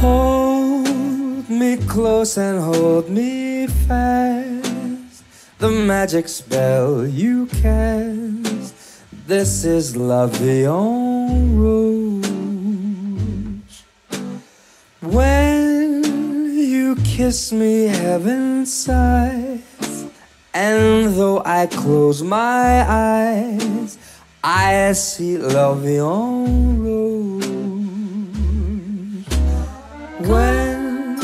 Hold me close and hold me fast. The magic spell you cast. This is la vie en rose. When you kiss me, heaven sighs. And though I close my eyes, I see la vie en rose. When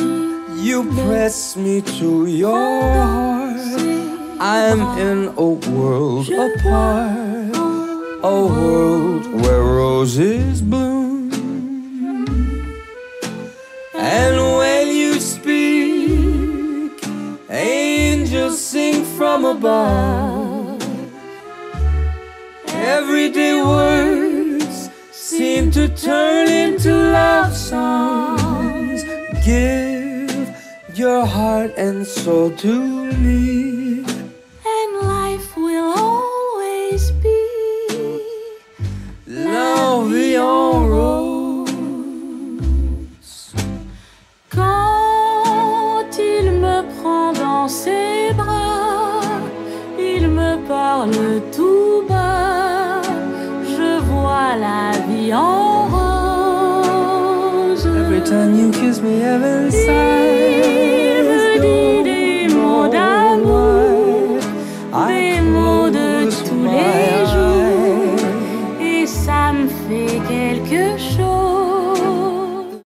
you press me to your heart, I'm in a world apart, a world where roses bloom. And when you speak, angels sing from above. Everyday words seem to turn into love songs. Give your heart and soul to me. and life will always be Love beyond rose. Quand il me prend dans ses bras, il me parle tout bas, je vois la vie en rose time you kiss me, heaven des mots d'amour, des mots de tous les jours, et ça me fait quelque chose.